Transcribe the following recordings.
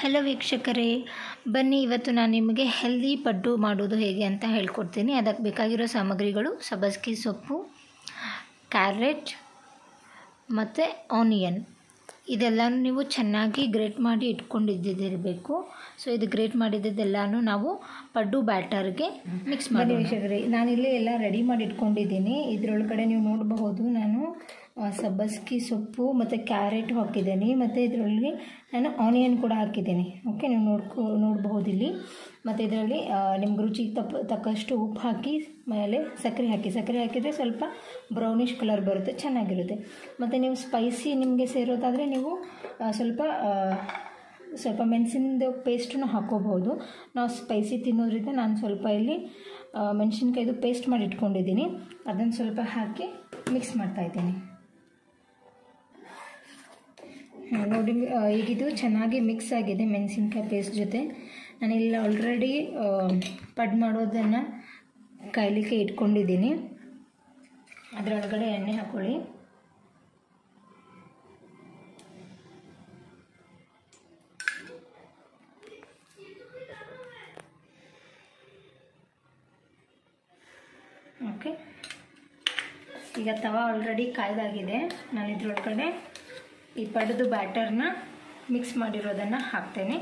Hello ವೀಕ್ಷಕರೇ, ಬನ್ನಿ ಇವತ್ತು ನಾನು ನಿಮಗೆ ಹೆಲ್ದಿ ಪಡ್ಡು ಮಾಡೋದು ಹೇಗೆ ಅಂತ ಹೇಳ್ಕೊಡ್ತೀನಿ. ಅದಕ್ಕೆ ಬೇಕಾಗಿರೋ ಸಾಮಗ್ರಿಗಳು ಸಬ್ಬಸ್ಗೆ ಸೊಪ್ಪು ಕ್ಯಾರೆಟ್ ಮತ್ತು ಆನಿಯನ್ ಇದೆಲ್ಲನೂ ನೀವು ಚೆನ್ನಾಗಿ ಗ್ರೇಟ್ ಮಾಡಿ ಇಟ್ಕೊಂಡಿದ್ದಿರಬೇಕು ಸೊ ಇದು ಗ್ರೇಟ್ ಮಾಡಿದ್ದೆಲ್ಲನೂ ನಾವು ಪಡ್ಡು ಬ್ಯಾಟರ್ಗೆ ಮಿಕ್ಸ್ ಮಾಡಿ ವೀಕ್ಷಕರೇ, ನಾನಿಲ್ಲಿ ಎಲ್ಲ ರೆಡಿ ಮಾಡಿ ಇಟ್ಕೊಂಡಿದ್ದೀನಿ. ಇದರೊಳಗಡೆ ನೀವು ನೋಡಬಹುದು, ನಾನು ಸಬ್ಬಸ್ಗಿ ಸೊಪ್ಪು ಮತ್ತು ಕ್ಯಾರೆಟ್ ಹಾಕಿದ್ದೀನಿ. ಮತ್ತು ಇದರಲ್ಲಿ ನಾನು ಆನಿಯನ್ ಕೂಡ ಹಾಕಿದ್ದೀನಿ. ಓಕೆ ನೀವು ನೋಡ್ಕೊ ನೋಡಬಹುದು ಇಲ್ಲಿ ಮತ್ತು ಇದರಲ್ಲಿ ನಿಮ್ಗೆ ರುಚಿಗೆ ತಪ್ಪ ತಕ್ಕಷ್ಟು ಉಪ್ಪು ಹಾಕಿ ಮೇಲೆ ಸಕ್ಕರೆ ಹಾಕಿ. ಸಕ್ಕರೆ ಹಾಕಿದರೆ ಸ್ವಲ್ಪ ಬ್ರೌನಿಷ್ ಕಲರ್ ಬರುತ್ತೆ, ಚೆನ್ನಾಗಿರುತ್ತೆ. ಮತ್ತು ನೀವು ಸ್ಪೈಸಿ ನಿಮಗೆ ಸೇರೋದಾದರೆ ನೀವು ಸ್ವಲ್ಪ ಸ್ವಲ್ಪ ಮೆಣಸಿನದು ಪೇಸ್ಟನ್ನು ಹಾಕೋಬಹುದು. ನಾವು ಸ್ಪೈಸಿ ತಿನ್ನೋದ್ರಿಂದ ನಾನು ಸ್ವಲ್ಪ ಇಲ್ಲಿ ಮೆಣಸಿನ್ಕಾಯ್ದು ಪೇಸ್ಟ್ ಮಾಡಿ ಇಟ್ಕೊಂಡಿದ್ದೀನಿ ಅದನ್ನು ಸ್ವಲ್ಪ ಹಾಕಿ ಮಿಕ್ಸ್ ಮಾಡ್ತಾಯಿದ್ದೀನಿ ನೋಡಿ ಈಗ ಈಗಿದು ಚೆನ್ನಾಗಿ ಮಿಕ್ಸ್ ಆಗಿದೆ ಮೆಣಸಿನ್ಕಾಯಿ ಪೇಸ್ಟ್ ಜೊತೆ. ನಾನಿಲ್ಲಿ ಆಲ್ರೆಡಿ ಪಡ್ ಮಾಡೋದನ್ನು ಕಾಯಲಿಕ್ಕೆ ಇಟ್ಕೊಂಡಿದ್ದೀನಿ. ಅದರೊಳಗಡೆ ಎಣ್ಣೆ ಹಾಕ್ಕೊಳ್ಳಿ ಓಕೆ ಈಗ ತವ ಆಲ್ರೆಡಿ ಕಾಯ್ದಾಗಿದೆ. ನಾನು ಇದ್ರೊಳಗಡೆ ಈ ಪಡೆದು ಬ್ಯಾಟರ್ನ ಮಿಕ್ಸ್ ಮಾಡಿರೋದನ್ನು ಹಾಕ್ತೇನೆ.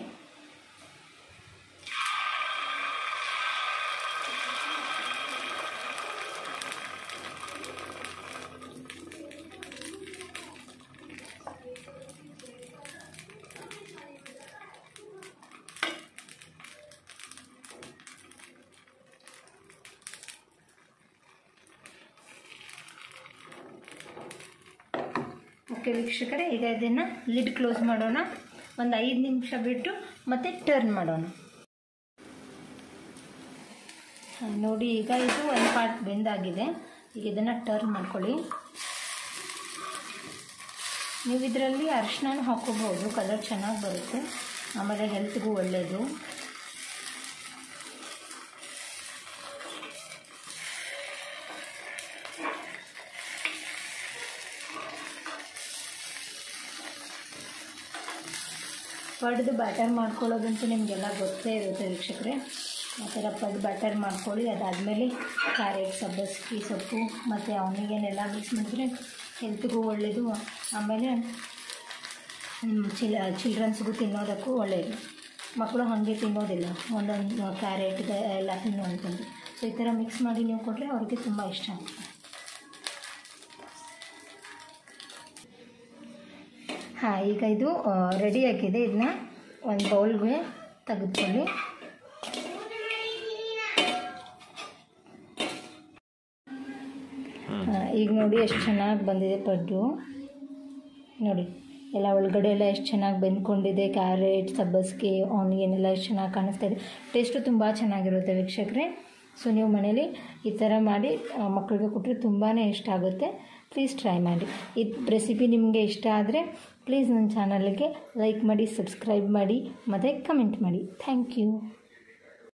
ಓಕೆ ವೀಕ್ಷಕರೇ, ಈಗ ಇದನ್ನು ಲಿಡ್ ಕ್ಲೋಸ್ ಮಾಡೋಣ. ಒಂದು ಐದು ನಿಮಿಷ ಬಿಟ್ಟು ಮತ್ತೆ ಟರ್ನ್ ಮಾಡೋಣ. ನೋಡಿ, ಈಗ ಇದು ಒಂದು ಪಾರ್ಟ್ ಬೆಂದಾಗಿದೆ. ಈಗ ಇದನ್ನು ಟರ್ನ್ ಮಾಡ್ಕೊಳ್ಳಿ. ನೀವು ಇದರಲ್ಲಿ ಅರಿಶಿನ ಹಾಕೋಬಹುದು ಕಲರ್ ಚೆನ್ನಾಗಿ ಬರುತ್ತೆ. ಆಮೇಲೆ ಹೆಲ್ತ್ಗೂ ಒಳ್ಳೆಯದು ಪಡ್ದು ಬ್ಯಾಟರ್ ಮಾಡ್ಕೊಳ್ಳೋದಂತೂ ನಿಮಗೆಲ್ಲ ಗೊತ್ತೇ ಇರುತ್ತೆ ವೀಕ್ಷಕರೇ. ಆ ಥರ ಪಡ್ ಬ್ಯಾಟರ್ ಮಾಡ್ಕೊಳ್ಳಿ, ಅದಾದಮೇಲೆ ಕ್ಯಾರೆಟ್ ಸಬ್ಬಸ್ಗಿ ಸೊಪ್ಪು, ಮತ್ತು ಅವನಿಗೇನೆಲ್ಲ ಮಿಕ್ಸ್ ಮಾಡಿದ್ರೆ ಹೆಲ್ತ್ಗೂ ಒಳ್ಳೆಯದು ಆಮೇಲೆ ಚಿಲ್ ಚಿಲ್ಡ್ರನ್ಸ್ಗೂ ತಿನ್ನೋದಕ್ಕೂ ಒಳ್ಳೆಯದು ಮಕ್ಕಳು ಹಾಗೆ ತಿನ್ನೋದಿಲ್ಲ, ಒಂದೊಂದು ಕ್ಯಾರೆಟ್ ಎಲ್ಲ ತಿನ್ನೋ ಅಂತಂದು ಸೊ ಈ ಥರ ಮಿಕ್ಸ್ ಮಾಡಿ ನೀವು ಕೊಟ್ಟರೆ ಅವ್ರಿಗೆ ತುಂಬ ಇಷ್ಟ ಆಗುತ್ತೆ ಹಾಂ, ಈಗ ಇದು ರೆಡಿ ಆಗಿದೆ. ಇದನ್ನ ಒಂದು ಬೌಲ್ಗೆ ತೆಗೆದುಕೊಳ್ಳಿ. ಈಗ ನೋಡಿ ಎಷ್ಟು ಚೆನ್ನಾಗಿ ಬಂದಿದೆ ಪಡ್ಡು. ನೋಡಿ, ಎಲ್ಲ ಒಳಗಡೆ ಎಲ್ಲ ಎಷ್ಟು ಚೆನ್ನಾಗಿ ಬೆಂದ್ಕೊಂಡಿದೆ ಕ್ಯಾರೆಟ್ ಸಬ್ಬಸ್ಗೆ ಆನಿಯನ್ ಎಲ್ಲ ಎಷ್ಟು ಚೆನ್ನಾಗಿ ಕಾಣಿಸ್ತಾ ಇದೆ. ಟೇಸ್ಟು ತುಂಬ ಚೆನ್ನಾಗಿರುತ್ತೆ ವೀಕ್ಷಕರೇ. ಸೊ ನೀವು ಮನೇಲಿ ಈ ಥರ ಮಾಡಿ ಮಕ್ಕಳಿಗೆ ಕೊಟ್ಟರೆ ತುಂಬಾ ಇಷ್ಟ ಆಗುತ್ತೆ. ಪ್ಲೀಸ್ ಟ್ರೈ ಮಾಡಿ. ಈ ರೆಸಿಪಿ ನಿಮಗೆ ಇಷ್ಟ ಆದರೆ ಪ್ಲೀಸ್ ನನ್ನ ಚಾನಲ್ಗೆ ಲೈಕ್ ಮಾಡಿ ಸಬ್ಸ್ಕ್ರೈಬ್ ಮಾಡಿ, ಮತ್ತು ಕಮೆಂಟ್ ಮಾಡಿ. Thank you